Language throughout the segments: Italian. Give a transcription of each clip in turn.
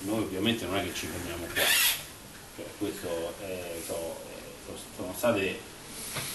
noi ovviamente non è che ci fermiamo qua, cioè, questo è, so, sono state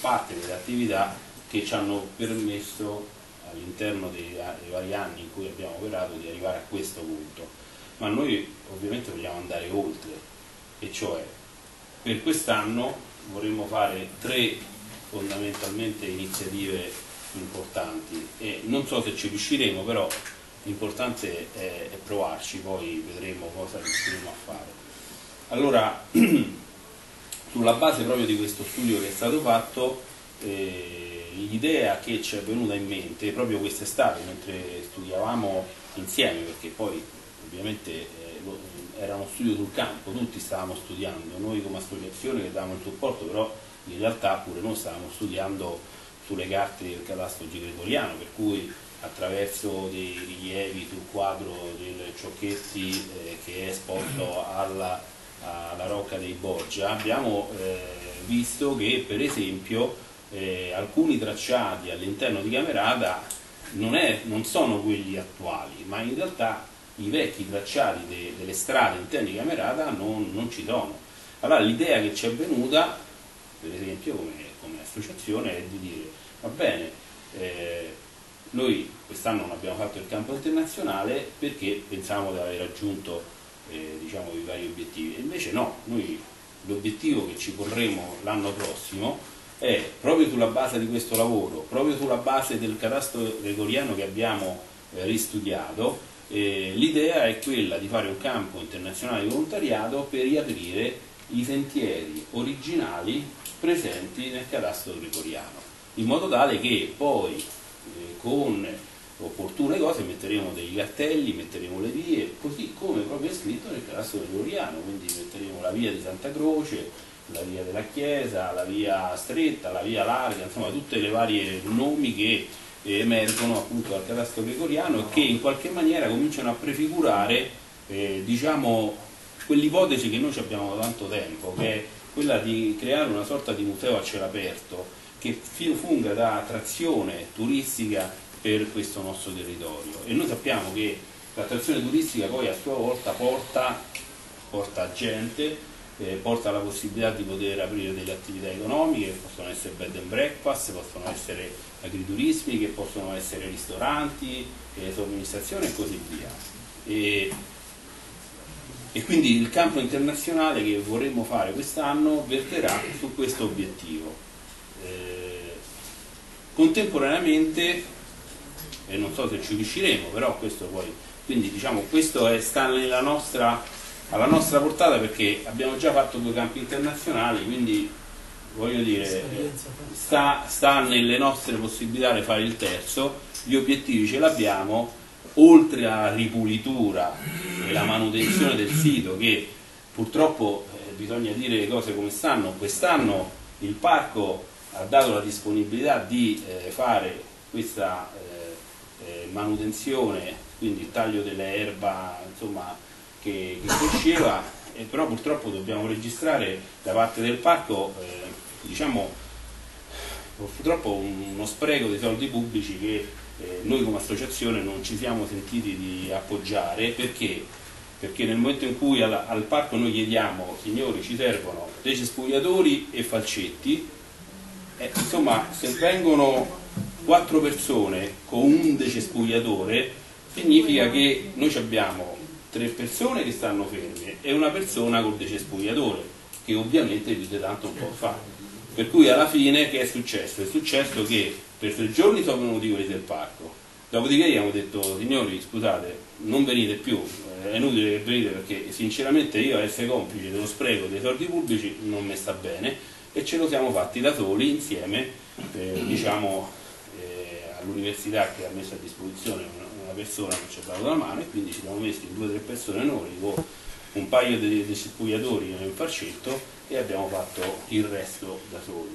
parte delle attività che ci hanno permesso all'interno dei, dei, vari anni in cui abbiamo operato di arrivare a questo punto, ma noi ovviamente vogliamo andare oltre, e cioè per quest'anno vorremmo fare tre fondamentalmente iniziative importanti. E non so se ci riusciremo, però l'importante è, è provarci, poi vedremo cosa riusciremo a fare. Allora, sulla base proprio di questo studio che è stato fatto, eh, l'idea che ci è venuta in mente proprio quest'estate, mentre studiavamo insieme, perché poi ovviamente eh, era uno studio sul campo, tutti stavamo studiando, noi come associazione che davamo il supporto, però in realtà pure noi stavamo studiando sulle carte del cadastro gregoriano, per cui attraverso dei rilievi sul quadro del Ciocchetti eh, che è esposto alla, alla, Rocca dei Borgia, abbiamo eh, visto che per esempio eh, alcuni tracciati all'interno di Camerata non, è, non, sono quelli attuali, ma in realtà i vecchi tracciati de, delle strade interne di Camerata non, non ci sono. Allora l'idea che ci è venuta, per esempio come, come associazione, è di dire va bene, eh, noi quest'anno non abbiamo fatto il campo internazionale perché pensavamo di aver raggiunto eh, diciamo, i vari obiettivi, invece no, noi l'obiettivo che ci porremo l'anno prossimo è proprio sulla base di questo lavoro, proprio sulla base del cadastro gregoriano che abbiamo eh, ristudiato, eh, l'idea è quella di fare un campo internazionale di volontariato per riaprire i sentieri originali presenti nel cadastro gregoriano, in modo tale che poi eh, con opportune cose metteremo dei cartelli, metteremo le vie, così come proprio è scritto nel cadastro gregoriano, quindi metteremo la via di Santa Croce, la via della chiesa, la via stretta, la via larga, insomma tutte le varie nomi che emergono appunto dal cadastro gregoriano e che in qualche maniera cominciano a prefigurare eh, diciamo, quell'ipotesi che noi abbiamo da tanto tempo, che è quella di creare una sorta di museo a cielo aperto che funga da attrazione turistica per questo nostro territorio e noi sappiamo che l'attrazione turistica poi a sua volta porta, porta gente eh, porta la possibilità di poter aprire delle attività economiche che possono essere bed and breakfast, possono essere agriturismi, che possono essere ristoranti, eh, somministrazione e così via. E, e quindi il campo internazionale che vorremmo fare quest'anno verterà su questo obiettivo. Eh, contemporaneamente, e non so se ci riusciremo, però questo poi, quindi diciamo questo è, sta nella nostra alla nostra portata perché abbiamo già fatto due campi internazionali, quindi voglio dire, sta, sta nelle nostre possibilità di fare il terzo, gli obiettivi ce l'abbiamo, oltre alla ripulitura e la manutenzione del sito che purtroppo eh, bisogna dire le cose come stanno, quest'anno il parco ha dato la disponibilità di eh, fare questa eh, eh manutenzione, quindi il taglio dell'erba, insomma che, che cresceva, eh, però purtroppo dobbiamo registrare da parte del parco eh, diciamo, purtroppo uno spreco dei soldi pubblici che eh, noi come associazione non ci siamo sentiti di appoggiare. Perché, perché nel momento in cui al, al parco noi chiediamo signori ci servono dei cespugliatori e falcetti eh, insomma se vengono quattro persone con un decespugliatore significa che noi abbiamo tre persone che stanno ferme e una persona col decespugliatore che ovviamente vide tanto un po' fa per cui alla fine che è successo? è successo che per tre giorni sono venuti quelli del parco dopodiché abbiamo detto signori scusate non venite più è inutile che venite perché sinceramente io essere complice dello spreco dei soldi pubblici non mi sta bene e ce lo siamo fatti da soli insieme eh, diciamo all'università che ha messo a disposizione una, persona che ci ha dato la mano e quindi ci siamo messi due o tre persone noi con un paio di, di circuiatori nel farcetto e abbiamo fatto il resto da soli.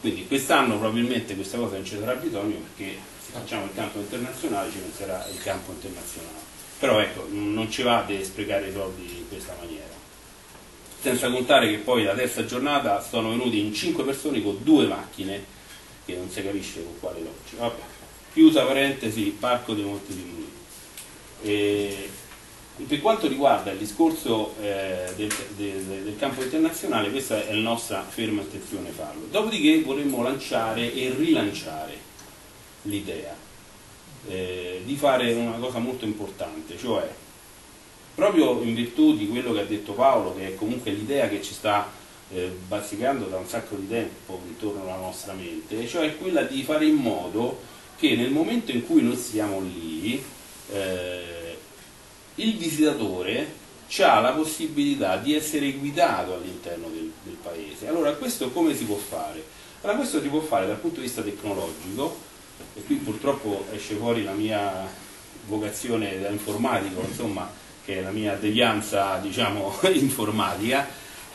Quindi quest'anno probabilmente questa cosa non ci sarà bisogno perché se facciamo il campo internazionale ci penserà il campo internazionale. Però ecco, non ci va di sprecare i soldi in questa maniera. Senza contare che poi la terza giornata sono venuti in cinque persone con due macchine che non si capisce con quale logica chiusa parentesi, Parco dei Monti di. E Per quanto riguarda il discorso eh, del, del, del, campo internazionale, questa è la nostra ferma attenzione farlo. Dopodiché vorremmo lanciare e rilanciare l'idea eh, di fare una cosa molto importante, cioè proprio in virtù di quello che ha detto Paolo, che è comunque l'idea che ci sta eh, bazzicando da un sacco di tempo intorno alla nostra mente, cioè quella di fare in modo che nel momento in cui noi siamo lì, eh, il visitatore ha la possibilità di essere guidato all'interno del, del, paese. Allora questo come si può fare? Allora questo si può fare dal punto di vista tecnologico, e qui purtroppo esce fuori la mia vocazione da informatico, insomma, che è la mia devianza diciamo, informatica,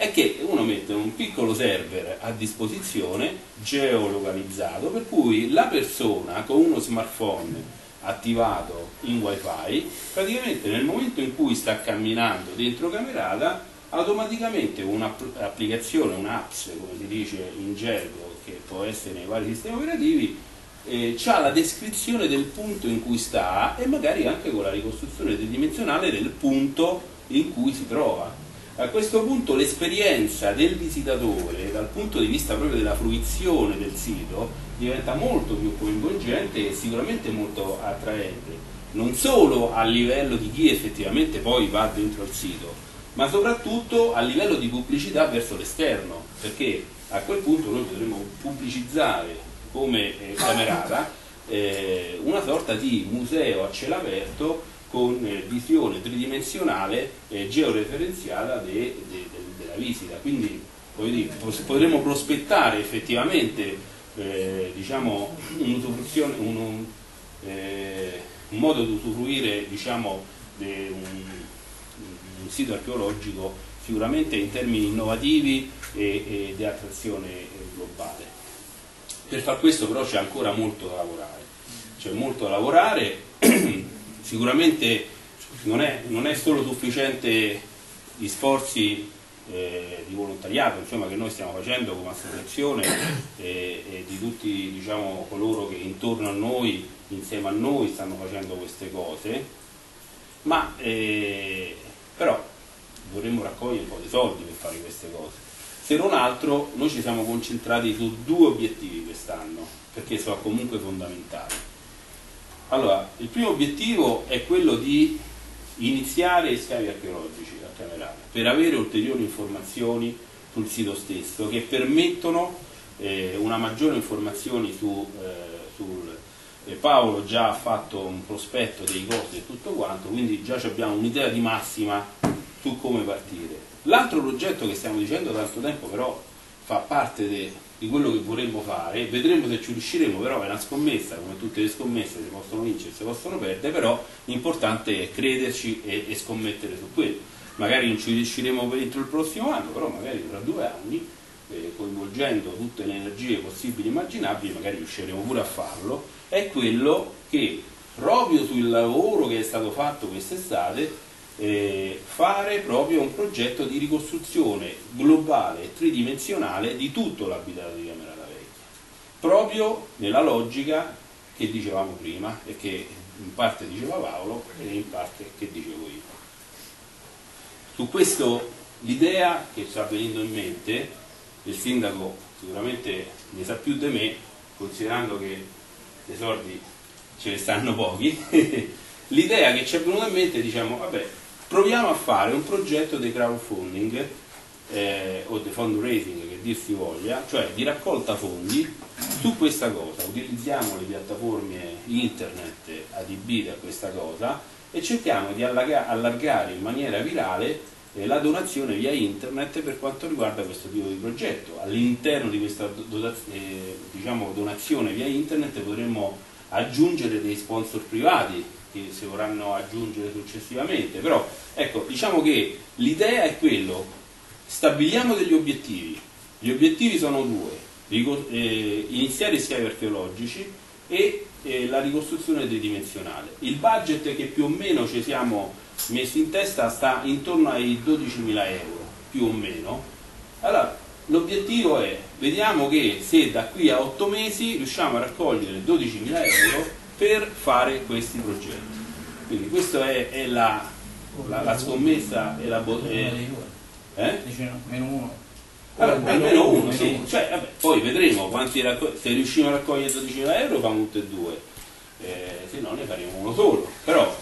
è che uno mette un piccolo server a disposizione geolocalizzato per cui la persona con uno smartphone attivato in wifi, praticamente nel momento in cui sta camminando dentro Camerata, automaticamente un'applicazione, un'apps, come si dice in gergo, che può essere nei vari sistemi operativi, eh, ha la descrizione del punto in cui sta e magari anche con la ricostruzione tridimensionale del punto in cui si trova. A questo punto l'esperienza del visitatore dal punto di vista proprio della fruizione del sito diventa molto più coinvolgente e sicuramente molto attraente, non solo a livello di chi effettivamente poi va dentro il sito, ma soprattutto a livello di pubblicità verso l'esterno, perché a quel punto noi potremmo pubblicizzare come eh, camerata eh, una sorta di museo a cielo aperto con eh, visione tridimensionale eh, georeferenziata de, de, de, della visita. Quindi dire, potremmo prospettare effettivamente eh, diciamo, un, un, eh, un, modo di usufruire diciamo, un, un, sito archeologico sicuramente in termini innovativi e, e di attrazione globale. Per far questo però c'è ancora molto da lavorare, c'è molto da lavorare sicuramente non è, non è solo sufficiente gli sforzi eh, di volontariato insomma, che noi stiamo facendo come associazione e, e di tutti diciamo, coloro che intorno a noi, insieme a noi, stanno facendo queste cose, ma eh, però vorremmo raccogliere un po' di soldi per fare queste cose. Se non altro noi ci siamo concentrati su due obiettivi quest'anno, perché sono comunque fondamentali. Allora, il primo obiettivo è quello di iniziare scavi archeologici a Camerata per avere ulteriori informazioni sul sito stesso che permettono eh, una maggiore informazione su, eh, sul eh, Paolo già ha fatto un prospetto dei costi e tutto quanto, quindi già abbiamo un'idea di massima su come partire. L'altro progetto che stiamo dicendo da tanto tempo però fa parte de, di quello che vorremmo fare, vedremo se ci riusciremo, però è una scommessa, come tutte le scommesse si possono vincere, si possono perdere, però l'importante è crederci e, e scommettere su quello. Magari non ci riusciremo entro il prossimo anno, però magari tra due anni, eh, coinvolgendo tutte le energie possibili e immaginabili, magari riusciremo pure a farlo, è quello che proprio sul lavoro che è stato fatto quest'estate eh, fare proprio un progetto di ricostruzione globale e tridimensionale di tutto l'abitato di Camerata Vecchia, proprio nella logica che dicevamo prima e che in parte diceva Paolo e in parte che dicevo io. Su questo l'idea che sta venendo in mente, il sindaco sicuramente ne sa più di me, considerando che dei soldi ce ne stanno pochi, l'idea che ci è venuta in mente diciamo, vabbè, proviamo a fare un progetto di crowdfunding eh, o di fundraising che dir si voglia, cioè di raccolta fondi su questa cosa, utilizziamo le piattaforme internet adibite a questa cosa e cerchiamo di allargare in maniera virale eh, la donazione via internet per quanto riguarda questo tipo di progetto. All'interno di questa eh, diciamo, donazione via internet potremmo aggiungere dei sponsor privati che si vorranno aggiungere successivamente, però ecco, diciamo che l'idea è quello, stabiliamo degli obiettivi, gli obiettivi sono due, eh, iniziare i scavi archeologici e eh, la ricostruzione tridimensionale. Il budget che più o meno ci siamo messi in testa sta intorno ai 12.000 euro, più o meno. Allora, l'obiettivo è, vediamo che se da qui a 8 mesi riusciamo a raccogliere 12.000 euro per fare questi progetti. Quindi questa è, è la, la, la scommessa e la eh, eh? meno uno. Vabbè, almeno uno, sì. Cioè, vabbè, poi vedremo quanti se riusciamo a raccogliere 12.000 euro fanno tutte e due, eh, se no ne faremo uno solo. Però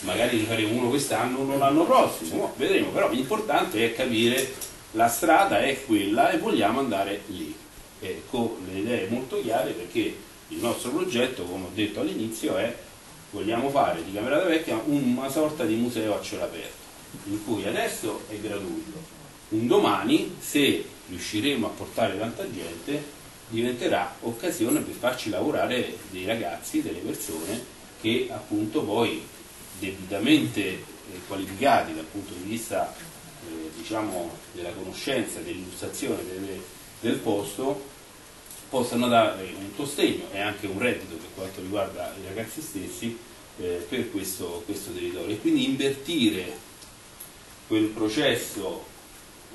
magari ne faremo uno quest'anno, uno l'anno prossimo, no, vedremo. Però l'importante è capire la strada è quella e vogliamo andare lì, eh, con le idee molto chiare perché il nostro progetto, come ho detto all'inizio, è vogliamo fare di Camerata Vecchia una sorta di museo a cielo aperto, in cui adesso è gratuito, un domani, se riusciremo a portare tanta gente, diventerà occasione per farci lavorare dei ragazzi, delle persone che appunto poi debitamente eh, qualificati dal punto di vista eh, diciamo, della conoscenza, dell'illustrazione delle, del posto possano dare un sostegno e anche un reddito per quanto riguarda i ragazzi stessi eh, per questo, questo, territorio e quindi invertire quel processo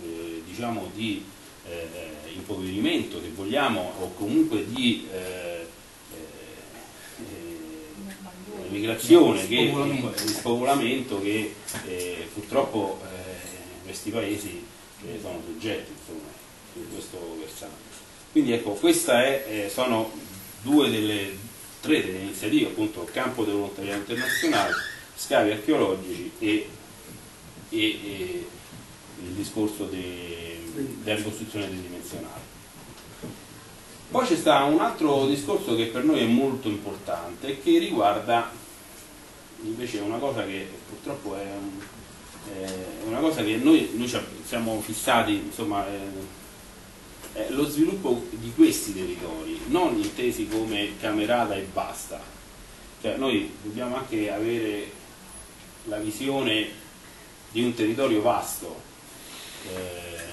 eh, diciamo di eh, impoverimento che vogliamo o comunque di eh, eh, migrazione, che, di spopolamento che purtroppo questi paesi sono soggetti insomma, su questo versante. Quindi ecco, queste sono due delle tre delle iniziative, appunto campo del volontariato internazionale, scavi archeologici e, e, e il discorso de, della ricostruzione tridimensionale. Poi c'è sta un altro discorso che per noi è molto importante che riguarda invece una cosa che purtroppo è, un, è una cosa che noi, noi siamo fissati, insomma, è lo sviluppo di questi territori, non intesi come camerata e basta. Cioè noi dobbiamo anche avere la visione di un territorio vasto. Eh,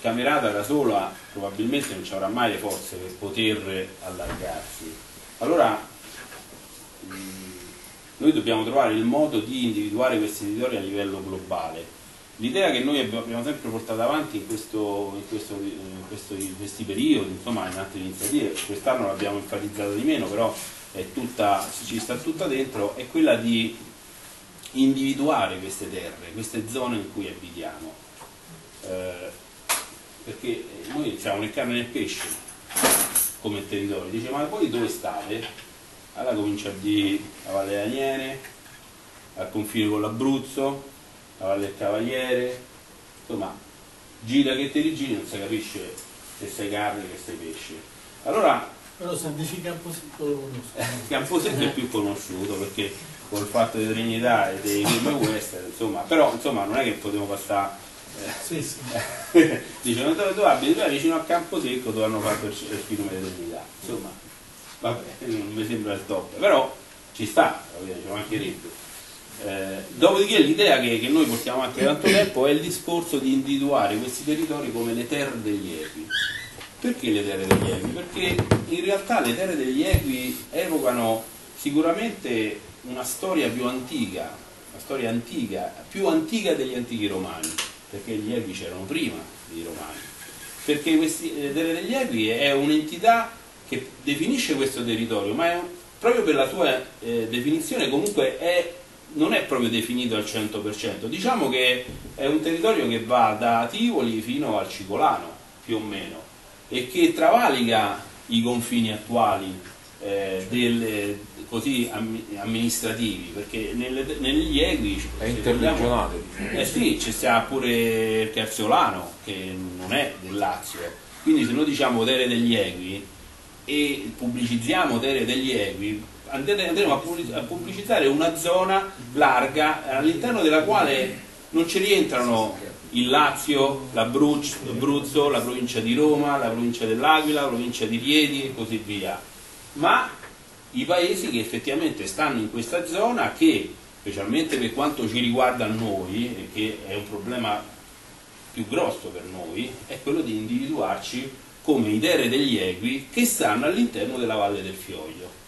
camerata da sola probabilmente non ci avrà mai le forze per poter allargarsi. Allora mh, noi dobbiamo trovare il modo di individuare questi territori a livello globale L'idea che noi abbiamo sempre portato avanti in, questo, in, questo, in, questo, in questi periodi, insomma in altre iniziative, quest'anno l'abbiamo enfatizzato di meno, però tutta, ci sta tutta dentro, è quella di individuare queste terre, queste zone in cui abitiamo. Eh, perché noi siamo nel carne e nel pesce come territorio, dice ma poi dove state? Allora comincia a dire la Valle Aniene, al confine con l'Abruzzo, la Valle del Cavaliere, insomma, gira che te rigiri non si capisce se sei carne che sei pesce. Allora, però se dici Camposecco lo conosco. Eh, Camposecco è più conosciuto perché col fatto di Trinità e dei film western, insomma, però insomma non è che potevo passare. Eh, sì, sì. Dicono dove tu abiti, tu vicino a Camposecco dove hanno fatto il, il film di Trinità. Insomma, vabbè, non mi sembra il top, però ci sta, ci mancherebbe. Eh, dopodiché l'idea che, che, noi portiamo avanti da tanto tempo è il discorso di individuare questi territori come le terre degli equi. Perché le terre degli equi? Perché in realtà le terre degli equi evocano sicuramente una storia più antica, una storia antica, più antica degli antichi romani, perché gli equi c'erano prima dei romani. Perché questi, le terre degli equi è un'entità che definisce questo territorio, ma è, proprio per la sua eh, definizione comunque è non è proprio definito al 100%, diciamo che è un territorio che va da Tivoli fino al Cicolano, più o meno, e che travalica i confini attuali eh, del, così amministrativi, perché nelle, negli Egui è interregionale. Eh sì, c'è sta pure Terziolano, che non è del Lazio, quindi se noi diciamo Terre degli Egui e pubblicizziamo Terre degli Egui, andremo a pubblicizzare una zona larga all'interno della quale non ci rientrano il Lazio, l'Abruzzo, la provincia di Roma, la provincia dell'Aquila, la provincia di Rieti e così via, ma i paesi che effettivamente stanno in questa zona che, specialmente per quanto ci riguarda noi, e che è un problema più grosso per noi, è quello di individuarci come i terre degli equi che stanno all'interno della Valle del Fioglio.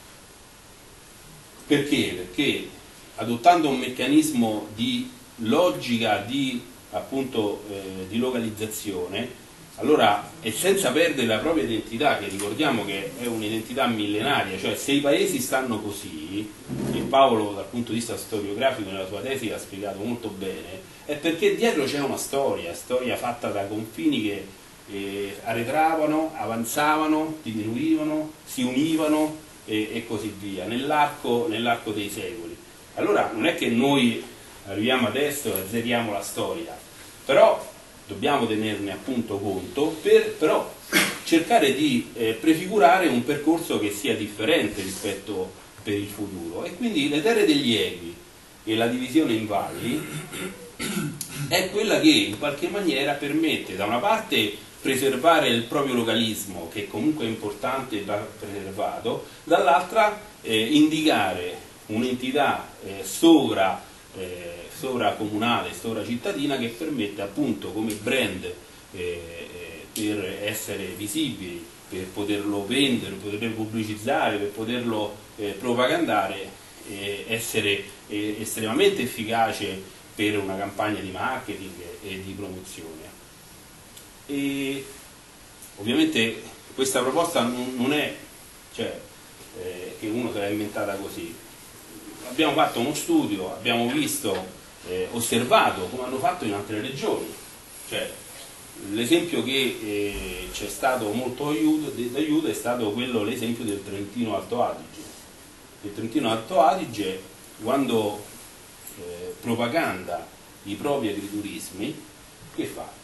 Perché? Perché adottando un meccanismo di logica di, appunto, eh, di localizzazione allora e senza perdere la propria identità, che ricordiamo che è un'identità millenaria, cioè se i paesi stanno così, e Paolo dal punto di vista storiografico nella sua tesi l'ha spiegato molto bene, è perché dietro c'è una storia, storia fatta da confini che eh, arretravano, avanzavano, diminuivano, si univano e, e così via, nell'arco, nell'arco dei secoli. Allora non è che noi arriviamo adesso e azzeriamo la storia, però dobbiamo tenerne appunto conto per però cercare di eh, prefigurare un percorso che sia differente rispetto per il futuro e quindi le terre degli egui e la divisione in valli è quella che in qualche maniera permette da una parte preservare il proprio localismo che comunque è importante e va preservato dall'altra eh, indicare un'entità eh, sovra eh, sovracomunale, cittadina che permette appunto come brand eh, eh, per essere visibili, per poterlo vendere, per poterlo pubblicizzare, per poterlo eh, propagandare, essere estremamente efficace per una campagna di marketing e di promozione. E ovviamente questa proposta non è cioè, eh, che uno se l'ha inventata così, abbiamo fatto uno studio, abbiamo visto eh, osservato come hanno fatto in altre regioni. Cioè, l'esempio che eh, c'è stato molto d'aiuto è stato quello, l'esempio del Trentino Alto Adige. Il Trentino Alto Adige, quando eh, propaganda i propri agriturismi, che fa?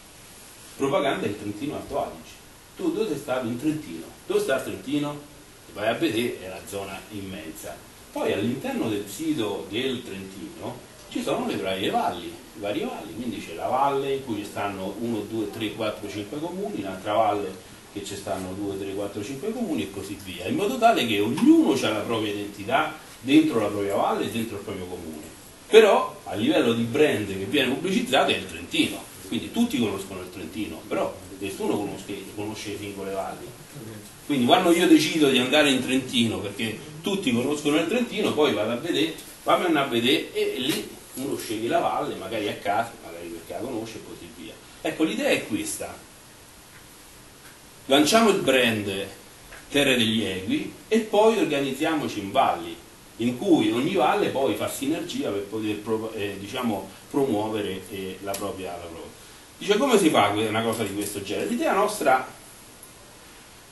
Propaganda il Trentino Alto Adige. Tu dove sei stato? In Trentino. Dove sta Trentino? Vai a vedere, è una zona immensa. Poi all'interno del sito del Trentino ci sono le varie valli, vari valli, quindi c'è la valle in cui ci stanno 1, 2, 3, 4, 5 comuni, un'altra valle che ci stanno 2, 3, 4, 5 comuni e così via, in modo tale che ognuno ha la propria identità dentro la propria valle dentro il proprio comune. Però a livello di brand che viene pubblicizzato è il Trentino, quindi tutti conoscono il Trentino, però nessuno conosce, conosce le singole valli. Quindi quando io decido di andare in Trentino, perché tutti conoscono il Trentino, poi vado a vedere, vado a vedere e lì uno sceglie la valle, magari a caso, magari perché la conosce e così via. Ecco, l'idea è questa. Lanciamo il brand Terre degli Egui e poi organizziamoci in valli, in cui ogni valle poi fa sinergia per poter eh, diciamo, promuovere eh, la, propria, la propria. Dice come si fa una cosa di questo genere? L'idea nostra,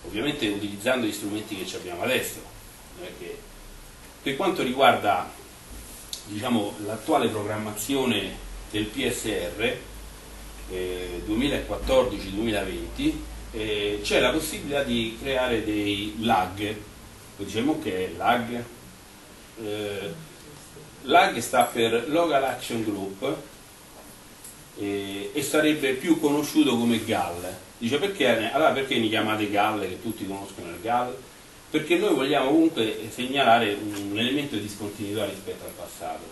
ovviamente utilizzando gli strumenti che abbiamo adesso, perché per quanto riguarda diciamo, l'attuale programmazione del PSR eh, 2014-2020 eh, c'è la possibilità di creare dei lag, diciamo che è lag, eh, lag sta per Local Action Group eh, e sarebbe più conosciuto come GAL. Dice perché, allora perché mi chiamate GAL che tutti conoscono il GAL? perché noi vogliamo comunque segnalare un elemento di discontinuità rispetto al passato.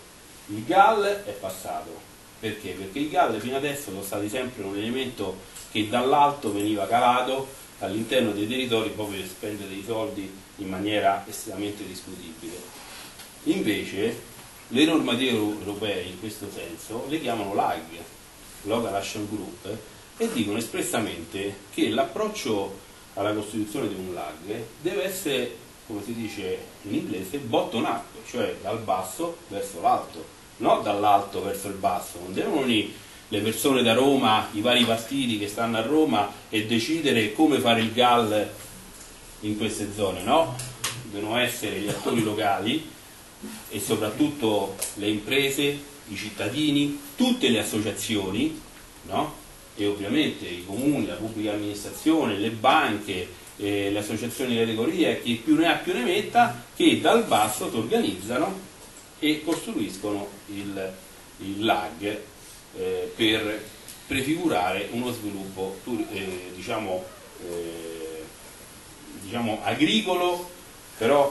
Il GAL è passato, perché? Perché i GAL fino adesso sono stati sempre un elemento che dall'alto veniva calato all'interno dei territori proprio per spendere dei soldi in maniera estremamente discutibile. Invece le normative europee in questo senso le chiamano LAG, Local Action Group, e dicono espressamente che l'approccio alla costituzione di un lag deve essere, come si dice in inglese, bottom up, cioè dal basso verso l'alto, non dall'alto verso il basso, non devono le persone da Roma, i vari partiti che stanno a Roma e decidere come fare il GAL in queste zone, no? Devono essere gli attori locali e soprattutto le imprese, i cittadini, tutte le associazioni, no? e ovviamente i comuni, la pubblica amministrazione, le banche, eh, le associazioni di categoria, chi più ne ha più ne metta, che dal basso si organizzano e costruiscono il, il lag eh, per prefigurare uno sviluppo eh, diciamo, eh, diciamo agricolo, però